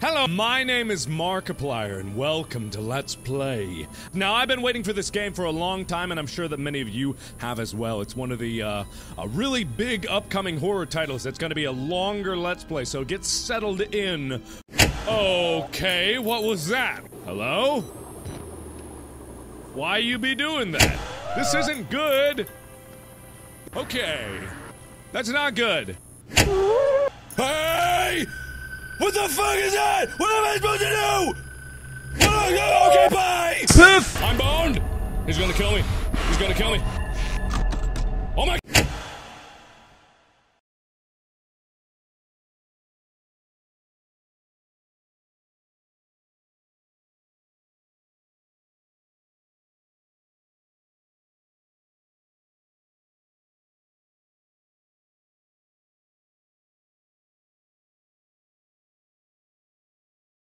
Hello, my name is Markiplier, and welcome to Let's Play. Now, I've been waiting for this game for a long time, and I'm sure that many of you have as well. It's one of the uh, really big upcoming horror titles that's going to be a longer Let's Play, so get settled in. Okay, what was that? Hello? Why you be doing that? This isn't good. Okay, that's not good. Hey! What the fuck is that? What am I supposed to do? What am I- Okay, bye! I'm boned! He's gonna kill me. He's gonna kill me.